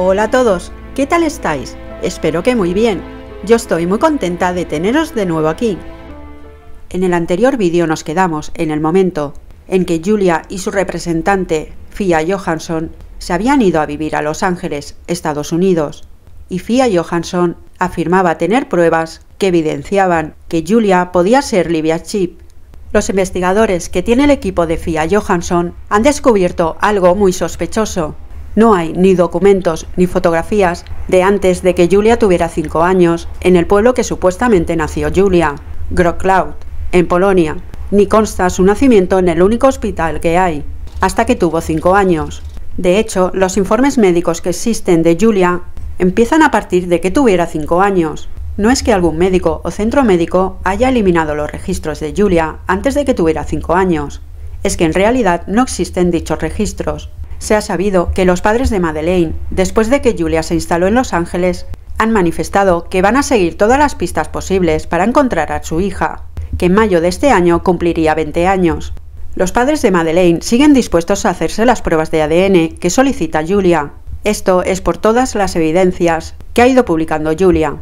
Hola a todos, ¿qué tal estáis? Espero que muy bien. Yo estoy muy contenta de teneros de nuevo aquí. En el anterior vídeo nos quedamos en el momento en que Julia y su representante, Fia Johansson, se habían ido a vivir a Los Ángeles, Estados Unidos, y Fia Johansson afirmaba tener pruebas que evidenciaban que Julia podía ser Livia Chip. Los investigadores que tiene el equipo de Fia Johansson han descubierto algo muy sospechoso. No hay ni documentos ni fotografías de antes de que Julia tuviera 5 años en el pueblo que supuestamente nació Julia, Groklaut, en Polonia, ni consta su nacimiento en el único hospital que hay, hasta que tuvo 5 años. De hecho, los informes médicos que existen de Julia empiezan a partir de que tuviera 5 años. No es que algún médico o centro médico haya eliminado los registros de Julia antes de que tuviera 5 años. Es que en realidad no existen dichos registros. Se ha sabido que los padres de Madeleine, después de que Julia se instaló en Los Ángeles, han manifestado que van a seguir todas las pistas posibles para encontrar a su hija, que en mayo de este año cumpliría 20 años. Los padres de Madeleine siguen dispuestos a hacerse las pruebas de ADN que solicita Julia. Esto es por todas las evidencias que ha ido publicando Julia.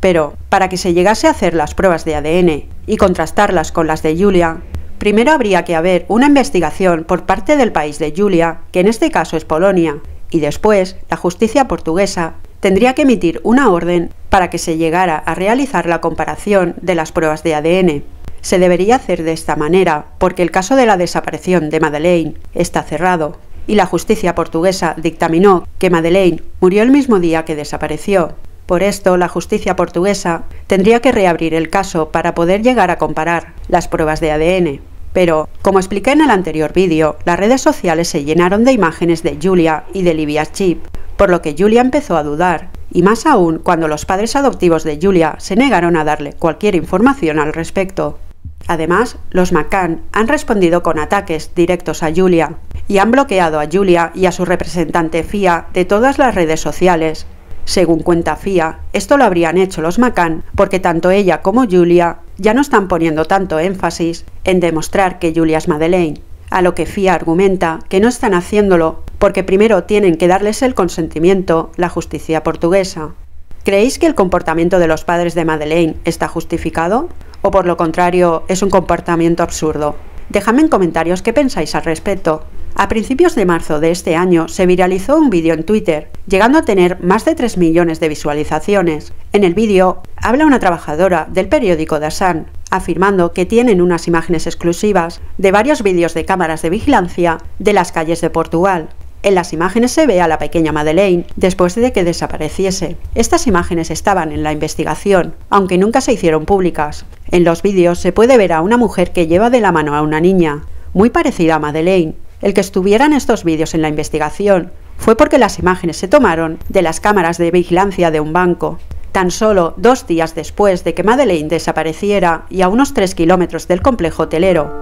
Pero, para que se llegase a hacer las pruebas de ADN y contrastarlas con las de Julia, primero habría que haber una investigación por parte del país de Julia, que en este caso es Polonia, y después la justicia portuguesa tendría que emitir una orden para que se llegara a realizar la comparación de las pruebas de ADN. Se debería hacer de esta manera porque el caso de la desaparición de Madeleine está cerrado y la justicia portuguesa dictaminó que Madeleine murió el mismo día que desapareció. Por esto, la justicia portuguesa tendría que reabrir el caso para poder llegar a comparar las pruebas de ADN. Pero, como expliqué en el anterior vídeo, las redes sociales se llenaron de imágenes de Julia y de Livia Chip, por lo que Julia empezó a dudar, y más aún cuando los padres adoptivos de Julia se negaron a darle cualquier información al respecto. Además, los McCann han respondido con ataques directos a Julia y han bloqueado a Julia y a su representante FIA de todas las redes sociales, según cuenta FIA, esto lo habrían hecho los McCann porque tanto ella como Julia ya no están poniendo tanto énfasis en demostrar que Julia es Madeleine, a lo que FIA argumenta que no están haciéndolo porque primero tienen que darles el consentimiento la justicia portuguesa. ¿Creéis que el comportamiento de los padres de Madeleine está justificado? ¿O por lo contrario es un comportamiento absurdo? Dejadme en comentarios qué pensáis al respecto. A principios de marzo de este año se viralizó un vídeo en Twitter, llegando a tener más de 3 millones de visualizaciones. En el vídeo habla una trabajadora del periódico Sun, afirmando que tienen unas imágenes exclusivas de varios vídeos de cámaras de vigilancia de las calles de Portugal. En las imágenes se ve a la pequeña Madeleine después de que desapareciese. Estas imágenes estaban en la investigación, aunque nunca se hicieron públicas. En los vídeos se puede ver a una mujer que lleva de la mano a una niña, muy parecida a Madeleine, el que estuvieran estos vídeos en la investigación fue porque las imágenes se tomaron de las cámaras de vigilancia de un banco. Tan solo dos días después de que Madeleine desapareciera y a unos tres kilómetros del complejo hotelero,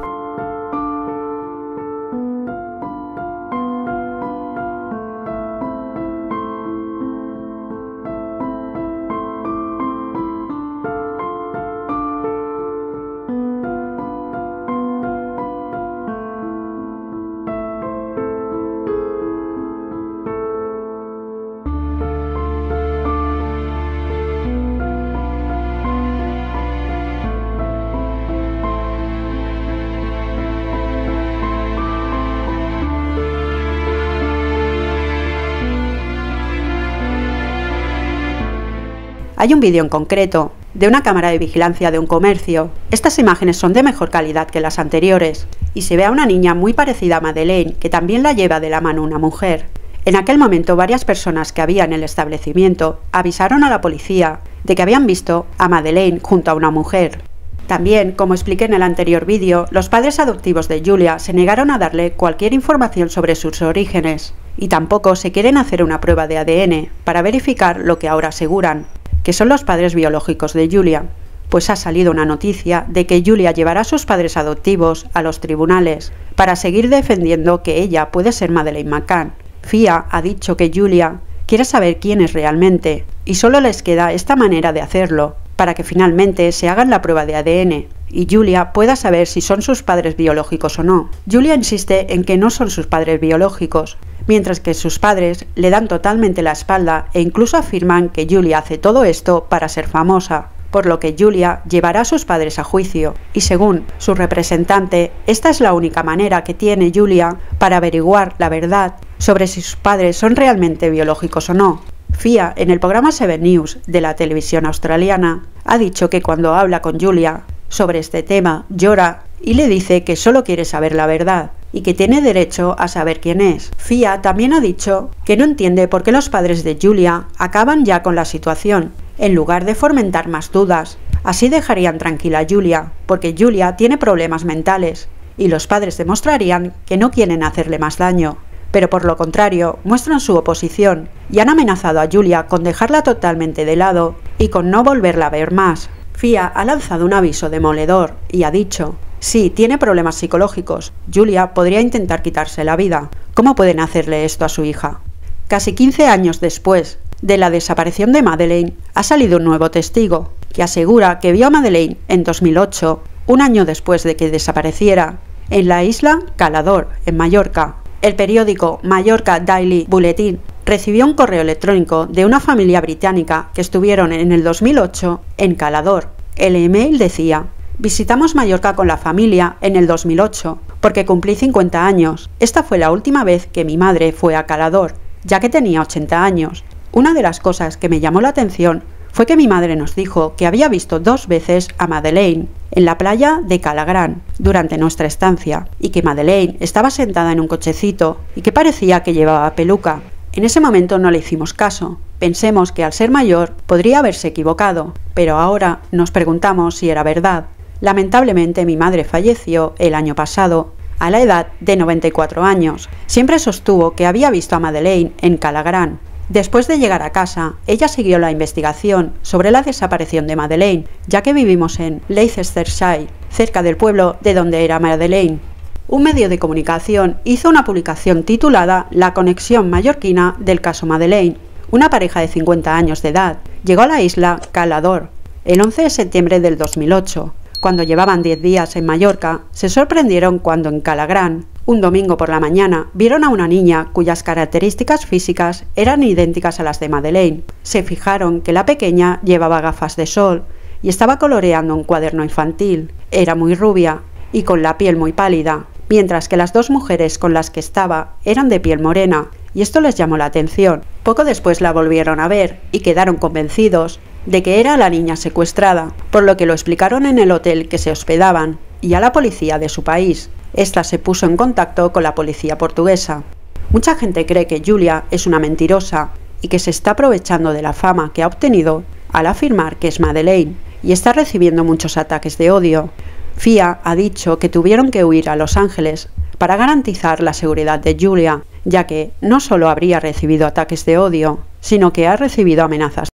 Hay un vídeo en concreto de una cámara de vigilancia de un comercio. Estas imágenes son de mejor calidad que las anteriores y se ve a una niña muy parecida a Madeleine que también la lleva de la mano una mujer. En aquel momento varias personas que había en el establecimiento avisaron a la policía de que habían visto a Madeleine junto a una mujer. También, como expliqué en el anterior vídeo, los padres adoptivos de Julia se negaron a darle cualquier información sobre sus orígenes y tampoco se quieren hacer una prueba de ADN para verificar lo que ahora aseguran, que son los padres biológicos de Julia, pues ha salido una noticia de que Julia llevará a sus padres adoptivos a los tribunales para seguir defendiendo que ella puede ser Madeleine McCann. FIA ha dicho que Julia quiere saber quién es realmente y solo les queda esta manera de hacerlo para que finalmente se hagan la prueba de ADN y Julia pueda saber si son sus padres biológicos o no. Julia insiste en que no son sus padres biológicos. Mientras que sus padres le dan totalmente la espalda e incluso afirman que Julia hace todo esto para ser famosa por lo que Julia llevará a sus padres a juicio, y según su representante, esta es la única manera que tiene Julia para averiguar la verdad sobre si sus padres son realmente biológicos o no. Fia, en el programa Seven News de la televisión australiana, ha dicho que cuando habla con Julia sobre este tema, llora y le dice que solo quiere saber la verdad y que tiene derecho a saber quién es. Fia también ha dicho que no entiende por qué los padres de Julia acaban ya con la situación en lugar de fomentar más dudas. Así dejarían tranquila a Julia, porque Julia tiene problemas mentales, y los padres demostrarían que no quieren hacerle más daño. Pero por lo contrario, muestran su oposición y han amenazado a Julia con dejarla totalmente de lado y con no volverla a ver más. Fia ha lanzado un aviso demoledor y ha dicho, sí, tiene problemas psicológicos, Julia podría intentar quitarse la vida. ¿Cómo pueden hacerle esto a su hija? Casi 15 años después, de la desaparición de Madeleine ha salido un nuevo testigo, que asegura que vio a Madeleine en 2008, un año después de que desapareciera, en la isla Calador, en Mallorca. El periódico Mallorca Daily Bulletin recibió un correo electrónico de una familia británica que estuvieron en el 2008 en Calador. El email decía, visitamos Mallorca con la familia en el 2008 porque cumplí 50 años. Esta fue la última vez que mi madre fue a Calador, ya que tenía 80 años. Una de las cosas que me llamó la atención fue que mi madre nos dijo que había visto dos veces a Madeleine en la playa de Calagrán durante nuestra estancia y que Madeleine estaba sentada en un cochecito y que parecía que llevaba peluca. En ese momento no le hicimos caso. Pensemos que al ser mayor podría haberse equivocado, pero ahora nos preguntamos si era verdad. Lamentablemente mi madre falleció el año pasado a la edad de 94 años. Siempre sostuvo que había visto a Madeleine en Calagrán, Después de llegar a casa, ella siguió la investigación sobre la desaparición de Madeleine, ya que vivimos en Leicestershire, cerca del pueblo de donde era Madeleine. Un medio de comunicación hizo una publicación titulada La conexión mallorquina del caso Madeleine. Una pareja de 50 años de edad llegó a la isla Calador el 11 de septiembre del 2008. Cuando llevaban 10 días en Mallorca, se sorprendieron cuando en Calagrán un domingo por la mañana vieron a una niña cuyas características físicas eran idénticas a las de Madeleine. Se fijaron que la pequeña llevaba gafas de sol y estaba coloreando un cuaderno infantil. Era muy rubia y con la piel muy pálida, mientras que las dos mujeres con las que estaba eran de piel morena, y esto les llamó la atención. Poco después la volvieron a ver y quedaron convencidos de que era la niña secuestrada, por lo que lo explicaron en el hotel que se hospedaban y a la policía de su país. Esta se puso en contacto con la policía portuguesa. Mucha gente cree que Julia es una mentirosa y que se está aprovechando de la fama que ha obtenido al afirmar que es Madeleine y está recibiendo muchos ataques de odio. FIA ha dicho que tuvieron que huir a Los Ángeles para garantizar la seguridad de Julia, ya que no solo habría recibido ataques de odio, sino que ha recibido amenazas.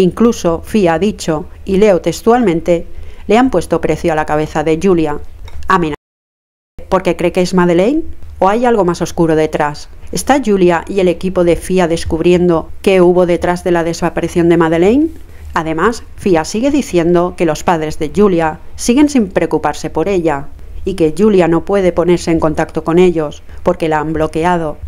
Incluso FIA ha dicho, y leo textualmente, le han puesto precio a la cabeza de Julia. Amenazas porque cree que es Madeleine? ¿O hay algo más oscuro detrás? ¿Está Julia y el equipo de FIA descubriendo qué hubo detrás de la desaparición de Madeleine? Además, FIA sigue diciendo que los padres de Julia siguen sin preocuparse por ella y que Julia no puede ponerse en contacto con ellos porque la han bloqueado.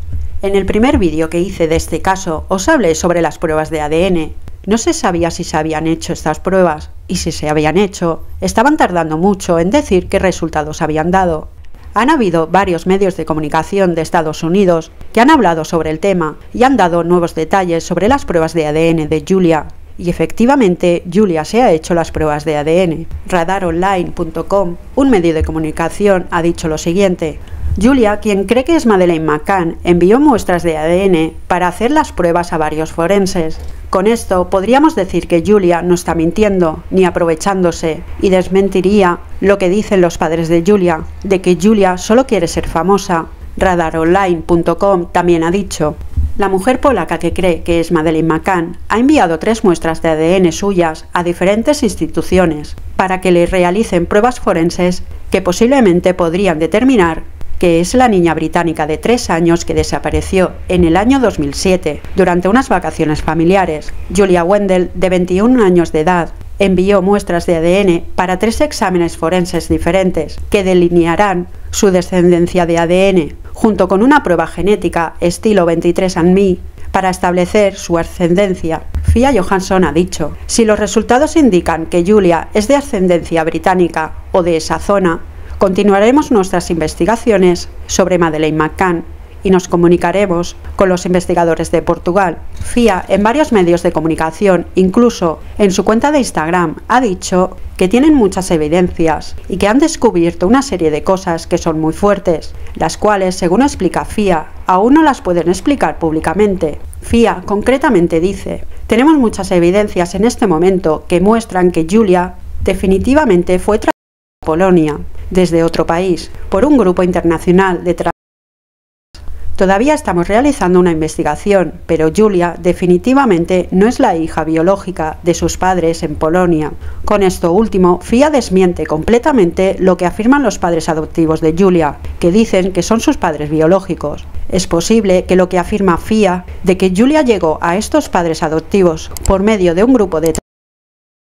En el primer vídeo que hice de este caso os hablé sobre las pruebas de ADN. No se sabía si se habían hecho estas pruebas y si se habían hecho, estaban tardando mucho en decir qué resultados habían dado han habido varios medios de comunicación de Estados Unidos que han hablado sobre el tema y han dado nuevos detalles sobre las pruebas de ADN de Julia. Y efectivamente, Julia se ha hecho las pruebas de ADN. Radaronline.com, un medio de comunicación, ha dicho lo siguiente. Julia, quien cree que es Madeleine McCann, envió muestras de ADN para hacer las pruebas a varios forenses. Con esto podríamos decir que Julia no está mintiendo ni aprovechándose y desmentiría lo que dicen los padres de Julia, de que Julia solo quiere ser famosa. Radaronline.com también ha dicho, la mujer polaca que cree que es Madeleine McCann ha enviado tres muestras de ADN suyas a diferentes instituciones para que le realicen pruebas forenses que posiblemente podrían determinar que es la niña británica de tres años que desapareció en el año 2007 durante unas vacaciones familiares. Julia Wendell, de 21 años de edad, envió muestras de ADN para tres exámenes forenses diferentes que delinearán su descendencia de ADN junto con una prueba genética estilo 23andMe para establecer su ascendencia. Fia Johansson ha dicho, si los resultados indican que Julia es de ascendencia británica o de esa zona, continuaremos nuestras investigaciones sobre Madeleine McCann y nos comunicaremos con los investigadores de Portugal. FIA en varios medios de comunicación, incluso en su cuenta de Instagram, ha dicho que tienen muchas evidencias y que han descubierto una serie de cosas que son muy fuertes, las cuales, según explica FIA, aún no las pueden explicar públicamente. FIA concretamente dice, tenemos muchas evidencias en este momento que muestran que Julia definitivamente fue Polonia desde otro país por un grupo internacional de Todavía estamos realizando una investigación, pero Julia definitivamente no es la hija biológica de sus padres en Polonia. Con esto último, FIA desmiente completamente lo que afirman los padres adoptivos de Julia, que dicen que son sus padres biológicos. Es posible que lo que afirma FIA de que Julia llegó a estos padres adoptivos por medio de un grupo de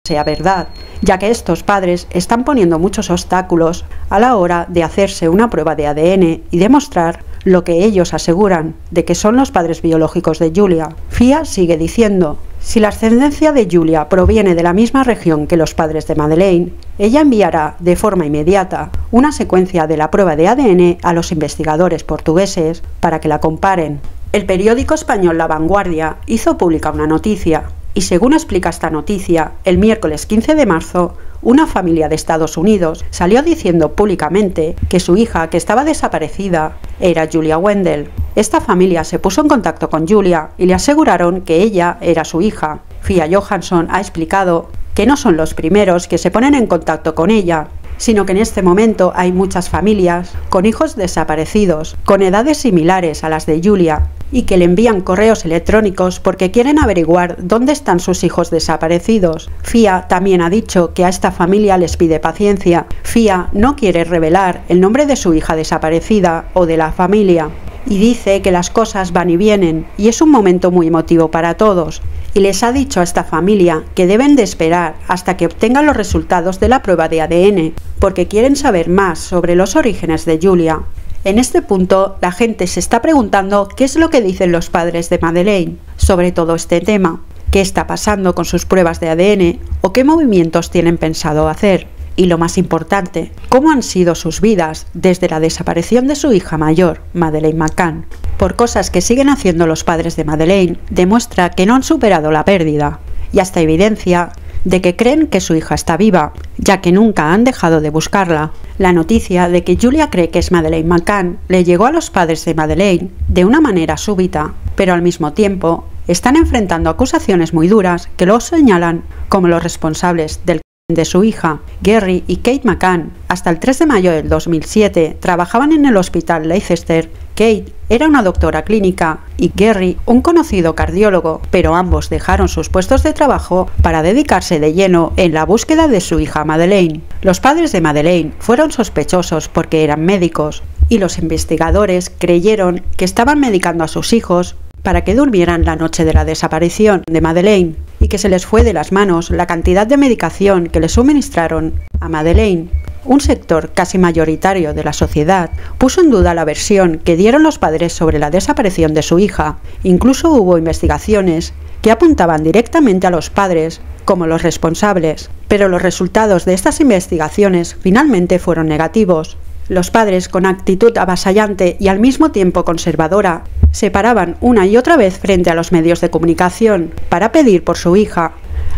sea verdad, ya que estos padres están poniendo muchos obstáculos a la hora de hacerse una prueba de ADN y demostrar lo que ellos aseguran de que son los padres biológicos de Julia. Fia sigue diciendo, si la ascendencia de Julia proviene de la misma región que los padres de Madeleine, ella enviará de forma inmediata una secuencia de la prueba de ADN a los investigadores portugueses para que la comparen. El periódico español La Vanguardia hizo pública una noticia y según explica esta noticia, el miércoles 15 de marzo, una familia de Estados Unidos salió diciendo públicamente que su hija, que estaba desaparecida, era Julia Wendell. Esta familia se puso en contacto con Julia y le aseguraron que ella era su hija. Fia Johansson ha explicado que no son los primeros que se ponen en contacto con ella, sino que en este momento hay muchas familias con hijos desaparecidos, con edades similares a las de Julia, y que le envían correos electrónicos porque quieren averiguar dónde están sus hijos desaparecidos. FIA también ha dicho que a esta familia les pide paciencia. FIA no quiere revelar el nombre de su hija desaparecida o de la familia y dice que las cosas van y vienen y es un momento muy emotivo para todos y les ha dicho a esta familia que deben de esperar hasta que obtengan los resultados de la prueba de ADN porque quieren saber más sobre los orígenes de Julia. En este punto, la gente se está preguntando qué es lo que dicen los padres de Madeleine sobre todo este tema, qué está pasando con sus pruebas de ADN o qué movimientos tienen pensado hacer. Y lo más importante, cómo han sido sus vidas desde la desaparición de su hija mayor, Madeleine McCann. Por cosas que siguen haciendo los padres de Madeleine, demuestra que no han superado la pérdida. Y hasta evidencia de que creen que su hija está viva, ya que nunca han dejado de buscarla. La noticia de que Julia cree que es Madeleine McCann le llegó a los padres de Madeleine de una manera súbita, pero al mismo tiempo están enfrentando acusaciones muy duras que los señalan como los responsables del de su hija, Gary y Kate McCann. Hasta el 3 de mayo del 2007 trabajaban en el hospital Leicester. Kate era una doctora clínica y Gary un conocido cardiólogo, pero ambos dejaron sus puestos de trabajo para dedicarse de lleno en la búsqueda de su hija Madeleine. Los padres de Madeleine fueron sospechosos porque eran médicos y los investigadores creyeron que estaban medicando a sus hijos para que durmieran la noche de la desaparición de Madeleine y que se les fue de las manos la cantidad de medicación que le suministraron a Madeleine. Un sector casi mayoritario de la sociedad puso en duda la versión que dieron los padres sobre la desaparición de su hija. Incluso hubo investigaciones que apuntaban directamente a los padres como los responsables, pero los resultados de estas investigaciones finalmente fueron negativos. Los padres, con actitud avasallante y al mismo tiempo conservadora, se paraban una y otra vez frente a los medios de comunicación para pedir por su hija,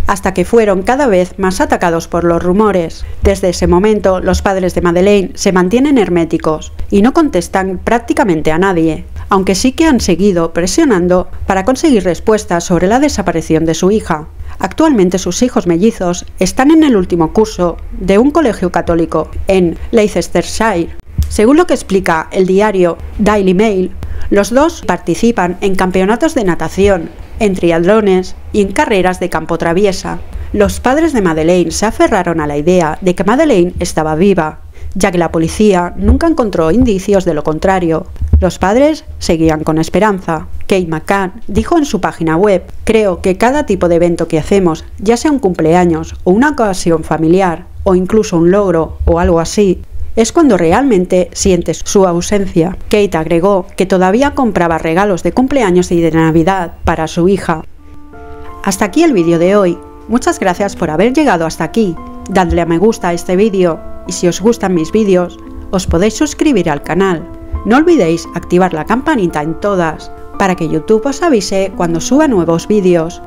hasta que fueron cada vez más atacados por los rumores. Desde ese momento, los padres de Madeleine se mantienen herméticos y no contestan prácticamente a nadie, aunque sí que han seguido presionando para conseguir respuestas sobre la desaparición de su hija. Actualmente sus hijos mellizos están en el último curso de un colegio católico en Leicestershire. Según lo que explica el diario Daily Mail, los dos participan en campeonatos de natación, en triatlones y en carreras de campo traviesa. Los padres de Madeleine se aferraron a la idea de que Madeleine estaba viva, ya que la policía nunca encontró indicios de lo contrario. Los padres seguían con esperanza. Kate McCann dijo en su página web, creo que cada tipo de evento que hacemos, ya sea un cumpleaños o una ocasión familiar, o incluso un logro o algo así, es cuando realmente sientes su ausencia. Kate agregó que todavía compraba regalos de cumpleaños y de Navidad para su hija. Hasta aquí el vídeo de hoy. Muchas gracias por haber llegado hasta aquí. Dadle a me gusta a este vídeo y si os gustan mis vídeos, os podéis suscribir al canal. No olvidéis activar la campanita en todas para que YouTube os avise cuando suba nuevos vídeos.